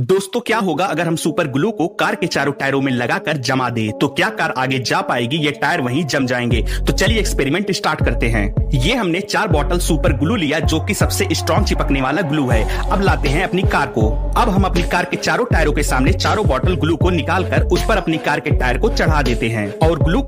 दोस्तों, क्या होगा अगर हम सुपर ग्लू को कार के चारों टायरों में लगाकर जमा दे? तो क्या कार आगे जा पाएगी? ये टायर वहीं जम जाएँगे। तो चलिए एक्सपेरिमेंट स्टार्ट करते हैं। ये हमने चार बॉटल सुपर ग्लू लिया, जो कि सबसे स्ट्रॉन्ग चिपकने वाला ग्लू है। अब लाते हैं अपनी कार को। अब हम अपनी कार के चारों टायरों के सामने चारों बॉटल ग्लू को निकाल कर उस पर अपनी कार के टायर को चढ़ा देते हैं। और ग्लू